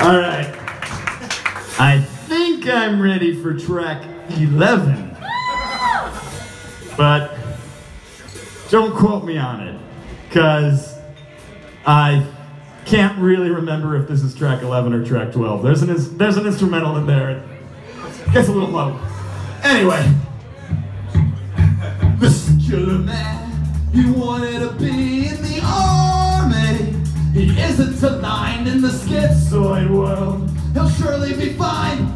All right. I think I'm ready for track 11. But don't quote me on it, because I can't really remember if this is track 11 or track 12. There's an, there's an instrumental in there. It gets a little low. Anyway. Mr. Killer man, he wanted to be in the army. He isn't tonight in the schizoid world. He'll surely be fine.